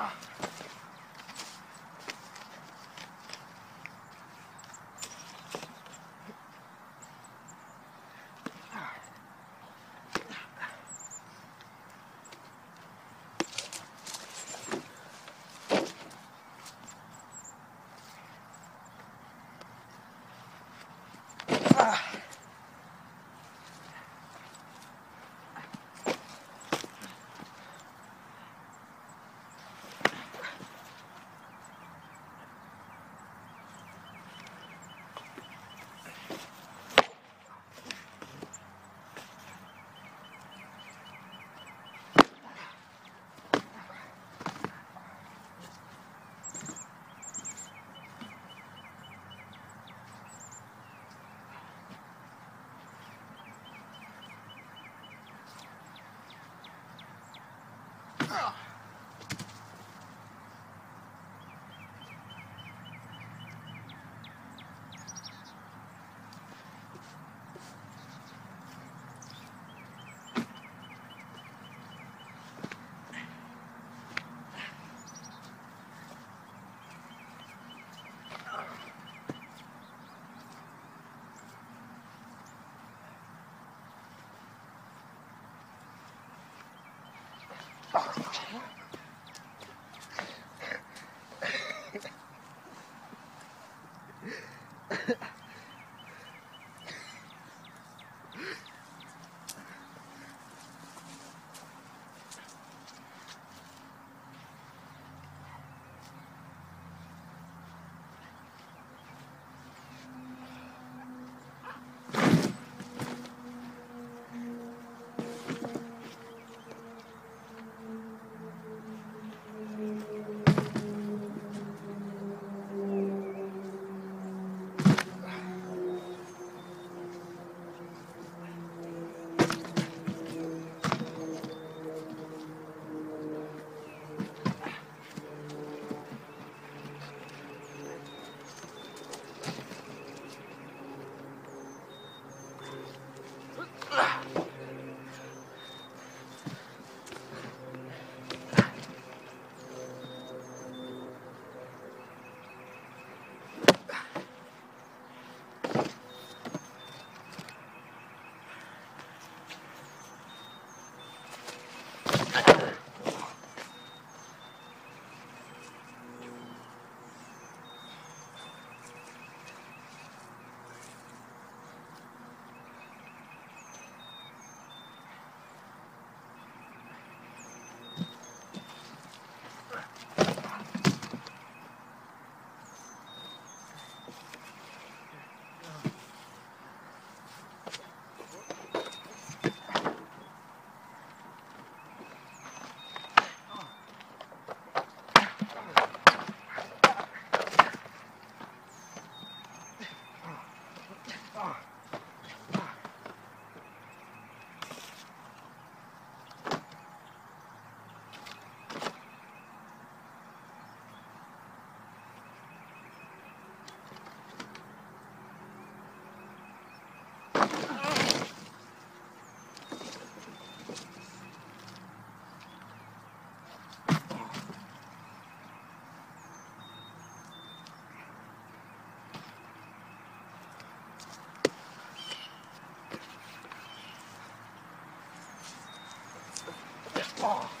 Ah. Huh? 와.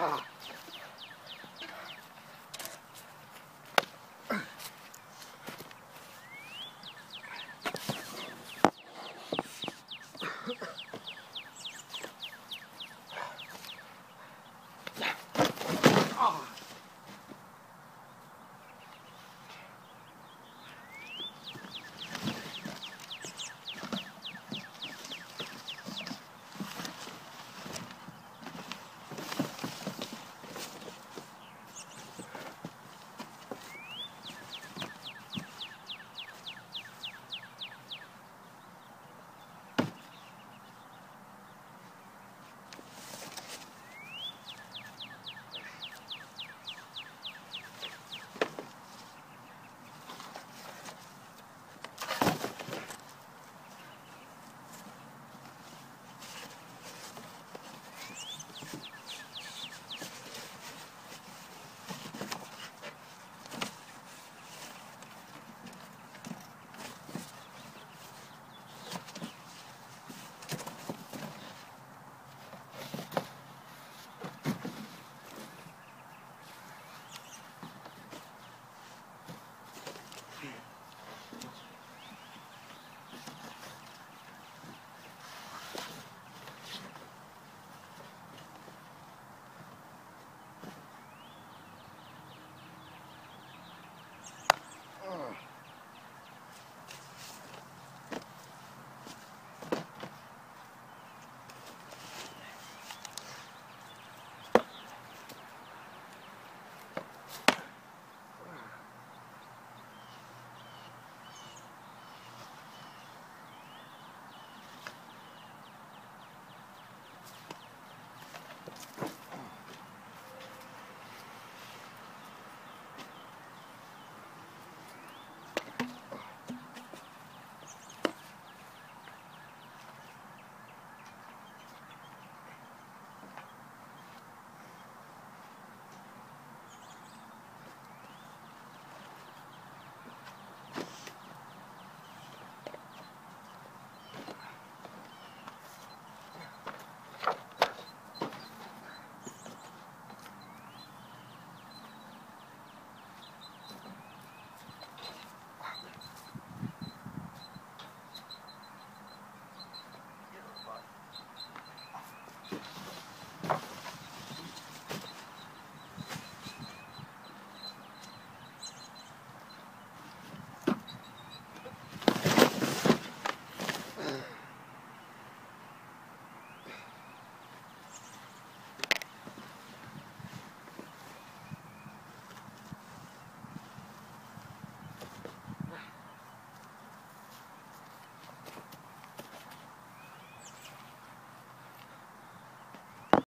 Ah.